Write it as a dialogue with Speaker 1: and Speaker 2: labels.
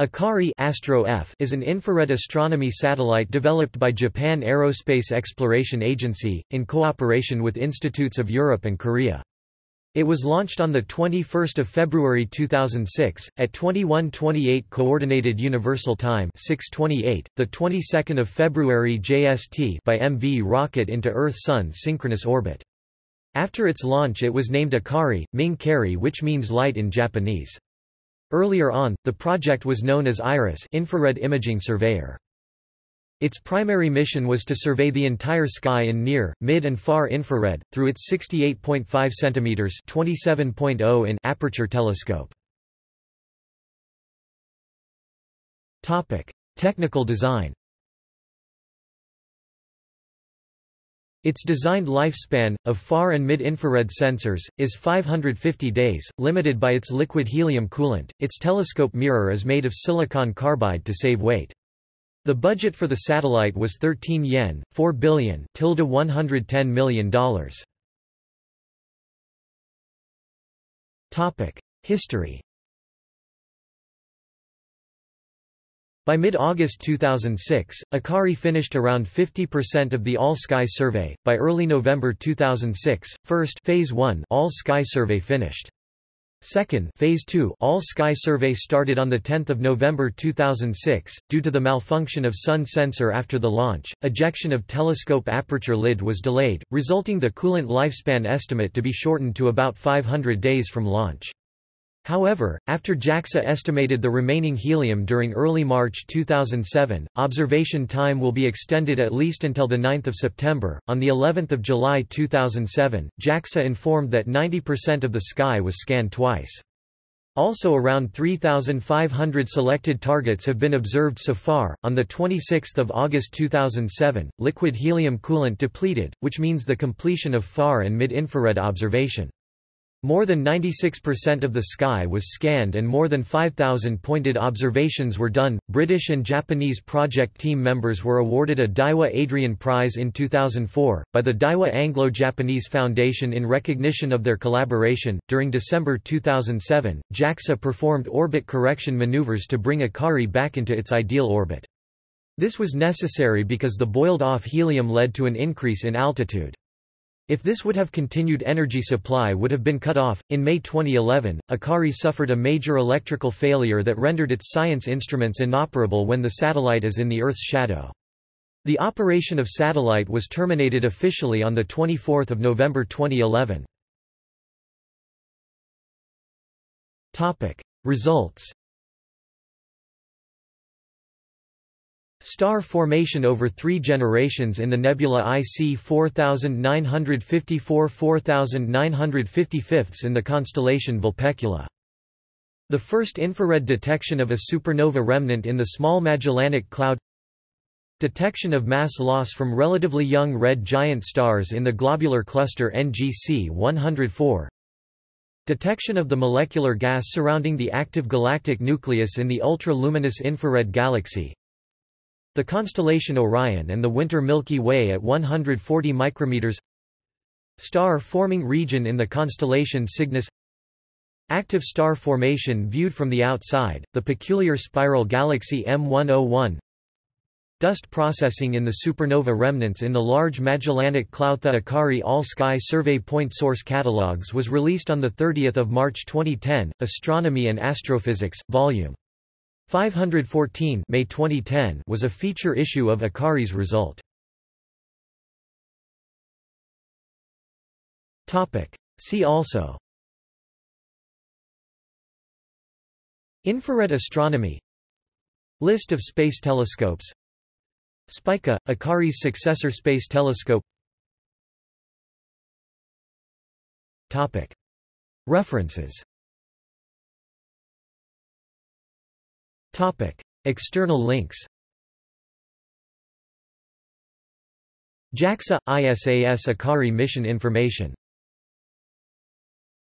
Speaker 1: Akari Astro F is an infrared astronomy satellite developed by Japan Aerospace Exploration Agency, in cooperation with institutes of Europe and Korea. It was launched on 21 February 2006, at 2128 Coordinated Universal Time 628, the 22nd of February JST by MV rocket into Earth-Sun synchronous orbit. After its launch it was named Akari, Ming Kari which means light in Japanese. Earlier on, the project was known as IRIS infrared imaging surveyor. Its primary mission was to survey the entire sky in near, mid and far infrared, through its 68.5 cm 27.0 in aperture telescope. Technical design Its designed lifespan, of far and mid-infrared sensors, is 550 days, limited by its liquid helium coolant. Its telescope mirror is made of silicon carbide to save weight. The budget for the satellite was 13 yen, 4 billion, tilde 110 million dollars. Topic: History By mid-August 2006, Akari finished around 50% of the All-Sky survey. By early November 2006, first phase 1 All-Sky survey finished. Second phase 2 All-Sky survey started on the 10th of November 2006 due to the malfunction of sun sensor after the launch. Ejection of telescope aperture lid was delayed, resulting the coolant lifespan estimate to be shortened to about 500 days from launch. However, after JAXA estimated the remaining helium during early March 2007, observation time will be extended at least until the 9th of September. On the 11th of July 2007, JAXA informed that 90% of the sky was scanned twice. Also around 3,500 selected targets have been observed so far. On the 26th of August 2007, liquid helium coolant depleted, which means the completion of far and mid-infrared observation. More than 96% of the sky was scanned and more than 5,000 pointed observations were done. British and Japanese project team members were awarded a Daiwa Adrian Prize in 2004 by the Daiwa Anglo Japanese Foundation in recognition of their collaboration. During December 2007, JAXA performed orbit correction maneuvers to bring Akari back into its ideal orbit. This was necessary because the boiled off helium led to an increase in altitude. If this would have continued energy supply would have been cut off. In May 2011, Akari suffered a major electrical failure that rendered its science instruments inoperable when the satellite is in the Earth's shadow. The operation of satellite was terminated officially on 24 November 2011. Results Star formation over three generations in the nebula IC 4954–4955 in the constellation Vulpecula. The first infrared detection of a supernova remnant in the Small Magellanic Cloud Detection of mass loss from relatively young red giant stars in the globular cluster NGC 104 Detection of the molecular gas surrounding the active galactic nucleus in the ultra-luminous infrared galaxy the constellation Orion and the winter Milky Way at 140 micrometers Star-forming region in the constellation Cygnus Active star formation viewed from the outside, the peculiar spiral galaxy M101 Dust processing in the supernova remnants in the Large Magellanic Cloud The Akari All-Sky Survey Point Source Catalogues was released on 30 March 2010, Astronomy and Astrophysics, Vol. 514 May 2010 was a feature issue of Akari's result. See also. Infrared astronomy. List of space telescopes. Spica, Akari's successor space telescope. References Topic. External links JAXA – ISAS Akari mission information